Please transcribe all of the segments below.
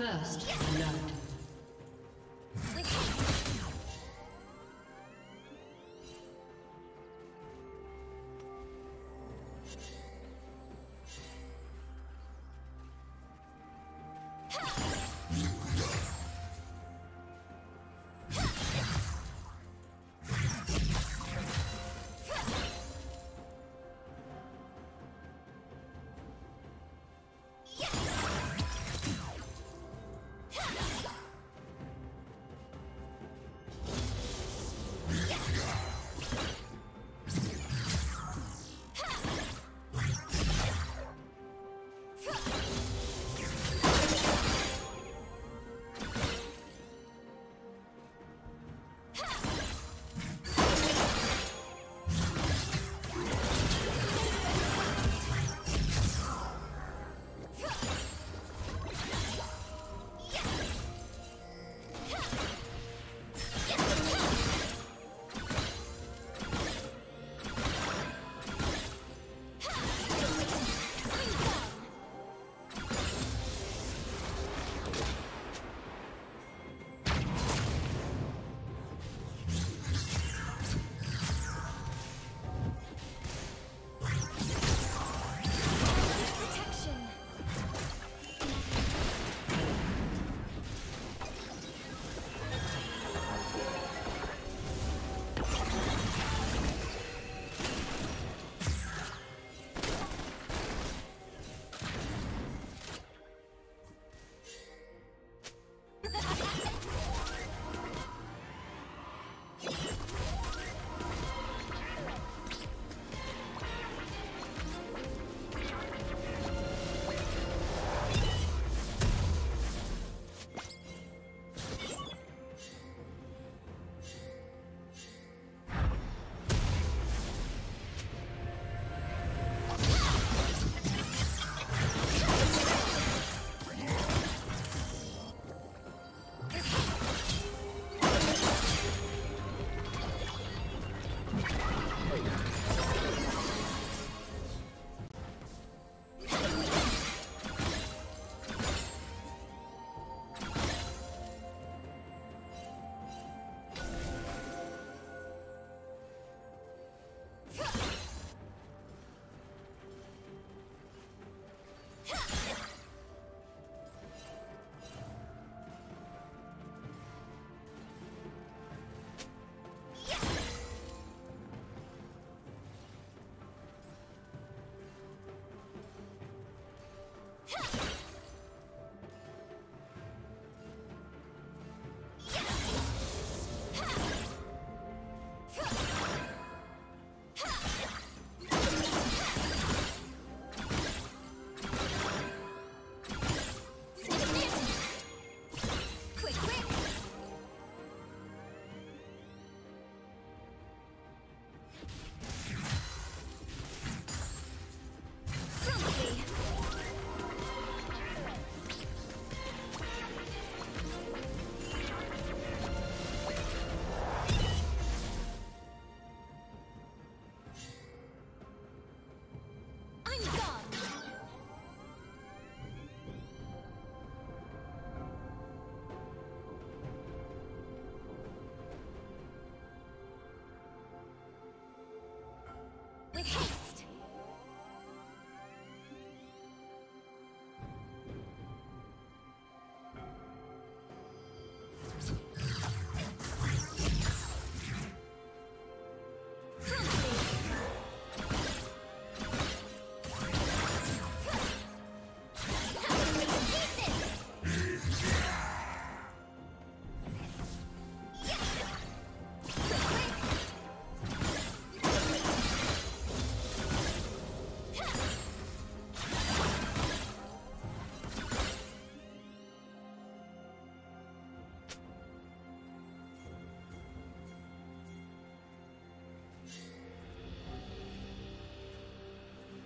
First blood.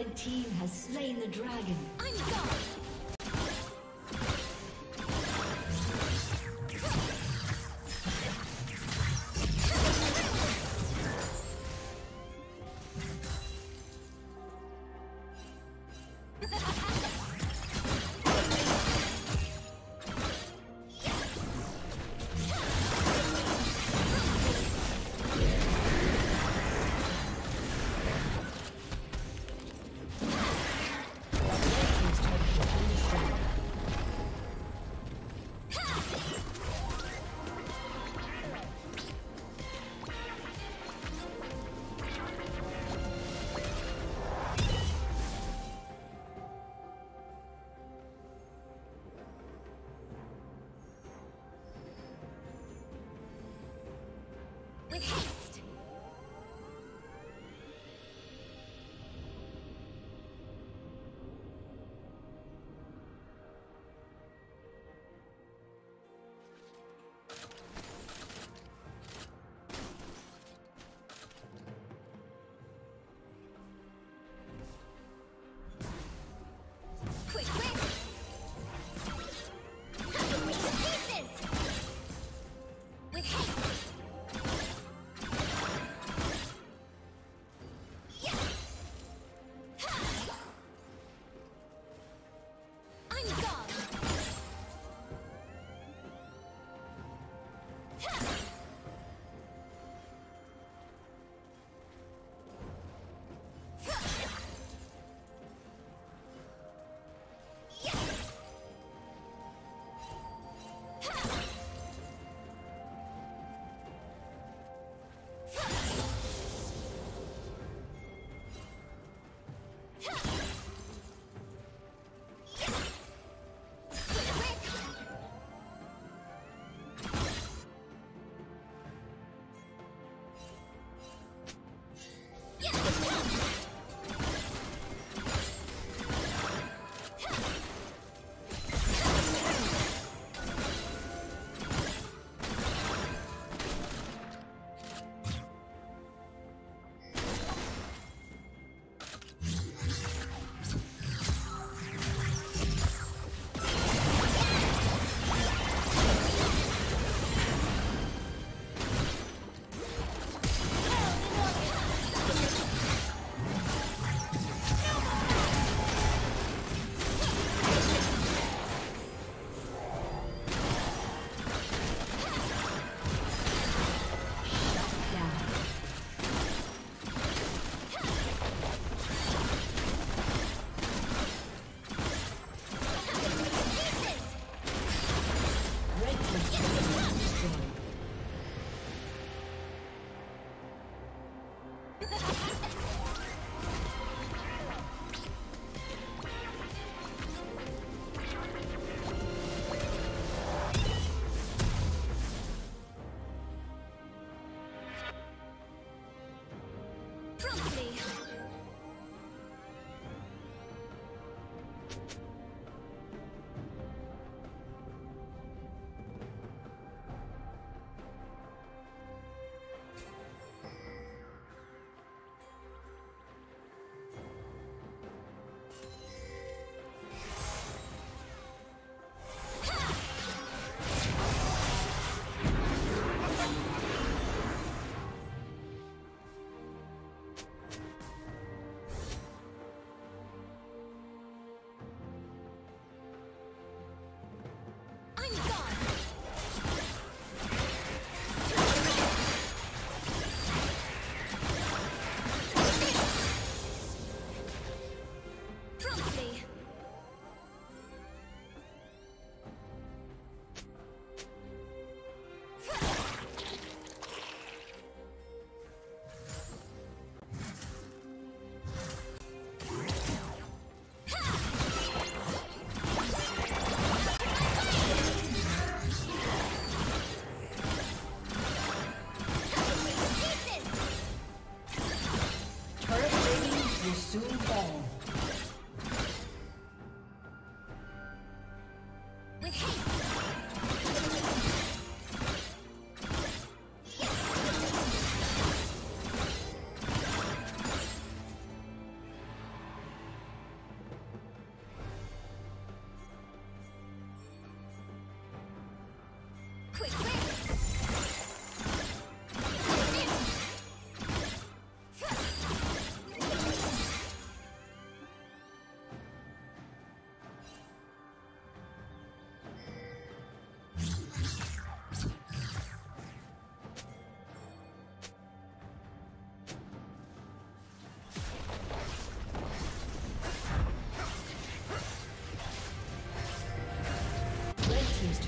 Red team has slain the dragon. I'm gone.